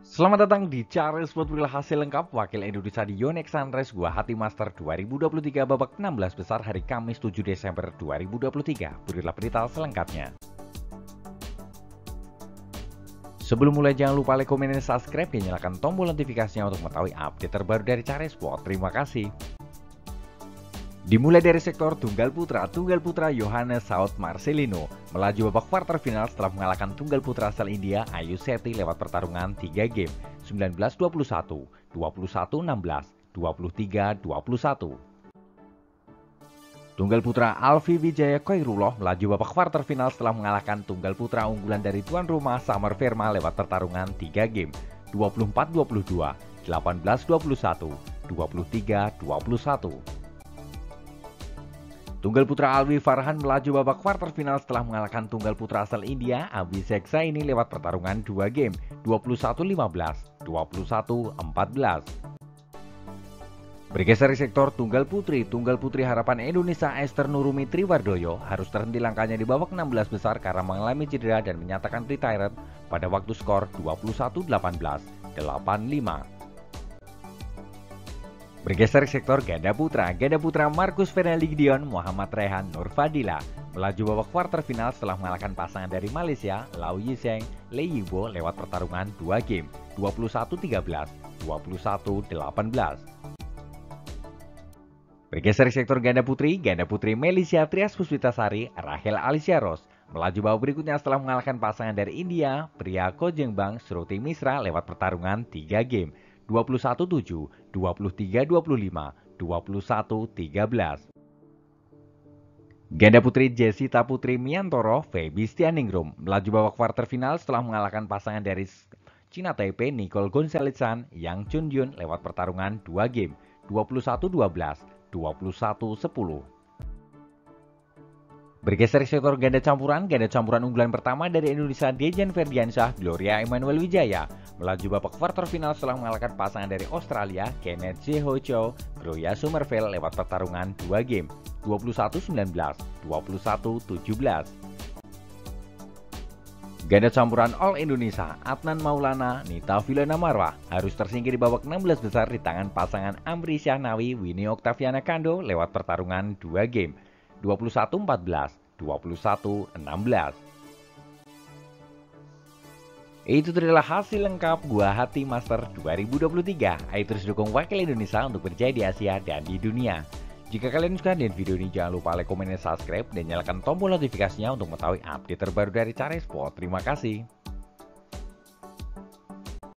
Selamat datang di Cara Sport Wheel hasil lengkap Wakil Indonesia di Yonex Sunrise Gua Hati Master 2023 babak 16 besar hari Kamis 7 Desember 2023 Berilah berita selengkapnya Sebelum mulai jangan lupa like, komen, dan subscribe dan nyalakan tombol notifikasinya untuk mengetahui update terbaru dari Cara Sport. Terima kasih. Dimulai dari sektor tunggal putra, tunggal putra Johannes Saud Marcelino melaju babak quarter final setelah mengalahkan tunggal putra asal India Ayu Seti lewat pertarungan 3 game 19-21, 21-16, 23-21. Tunggal putra Alfi Wijaya Koirullah melaju babak quarter final setelah mengalahkan tunggal putra unggulan dari tuan rumah Summer Verma lewat pertarungan 3 game 24-22, 18-21, 23-21. Tunggal putra Alwi Farhan melaju babak quarter final setelah mengalahkan tunggal putra asal India Abhishek ini lewat pertarungan 2 game 21-15, 21-14. Bergeser di sektor tunggal putri, tunggal putri harapan Indonesia Esther Nurumi Triwardoyo harus terhenti langkahnya di babak 16 besar karena mengalami cedera dan menyatakan retired pada waktu skor 21-18, 8-5. Bergeser sektor ganda putra, ganda putra Markus Fernaldi Gideon, Muhammad Rehan, Nur Fadila melaju babak quarter final setelah mengalahkan pasangan dari Malaysia, Lau Yiseng, Le Yibo lewat pertarungan 2 game, 21-13, 21-18. Bergeser sektor ganda putri, ganda putri Melisha Trias Puspitasari, Rahel Alicia Ros melaju babak berikutnya setelah mengalahkan pasangan dari India, pria Kojengbang, Sruti Misra lewat pertarungan 3 game, 21-7, 23-25, 21-13. Ganda putri Jessica Putri Miantoro, Feby Stianingrum, melaju babak quarter final setelah mengalahkan pasangan dari Cina Taipei Nicole Gonzalezan Yang Chun lewat pertarungan 2 game, 21-12, 21-10. Bergeser sektor ganda campuran, ganda campuran unggulan pertama dari Indonesia Dejan Ferdiansyah, Gloria Emmanuel Wijaya melaju babak quarter final setelah mengalahkan pasangan dari Australia, Kenneth Jehocho, Groya Somerville lewat pertarungan 2 game, 21-19, 21-17. Ganda campuran All Indonesia, Adnan Maulana, Nita Vilana Marwah harus tersingkir di babak 16 besar di tangan pasangan Amri Syahnawi, Winnie Octaviana Kando lewat pertarungan 2 game, 21-14, 21-16. Itu adalah hasil lengkap Gua Hati Master 2023. Ayo terus dukung wakil Indonesia untuk berjaya di Asia dan di dunia. Jika kalian suka dengan video ini, jangan lupa like, komen, dan subscribe, dan nyalakan tombol notifikasinya untuk mengetahui update terbaru dari Cara Sport. Terima kasih.